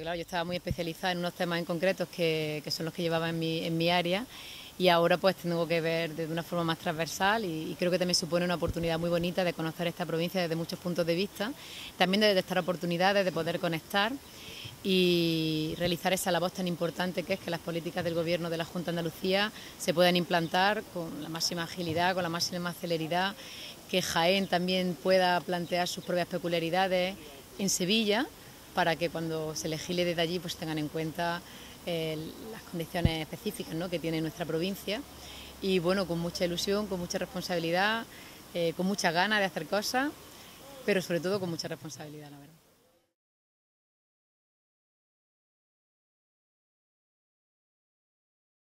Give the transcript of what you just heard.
claro, yo estaba muy especializada en unos temas en concretos que, son los que llevaba en mi, en mi área y ahora pues tengo que ver de una forma más transversal y, creo que también supone una oportunidad muy bonita de conocer esta provincia desde muchos puntos de vista, también de detectar oportunidades, de poder conectar y realizar esa labor tan importante que es que las políticas del Gobierno de la Junta de Andalucía se puedan implantar con la máxima agilidad, con la máxima celeridad, que Jaén también pueda plantear sus propias peculiaridades en Sevilla para que cuando se legisle desde allí pues tengan en cuenta eh, las condiciones específicas que tiene nuestra provincia y bueno, con mucha ilusión, con mucha responsabilidad, eh, con mucha ganas de hacer cosas, pero sobre todo con mucha responsabilidad, la verdad.